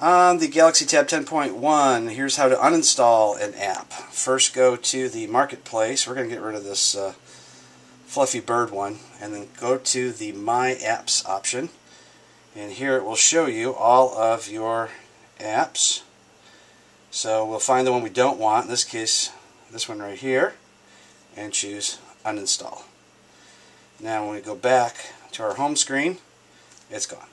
On the Galaxy Tab 10.1, here's how to uninstall an app. First go to the Marketplace. We're going to get rid of this uh, Fluffy Bird one. And then go to the My Apps option. And here it will show you all of your apps. So we'll find the one we don't want, in this case, this one right here, and choose Uninstall. Now when we go back to our home screen, it's gone.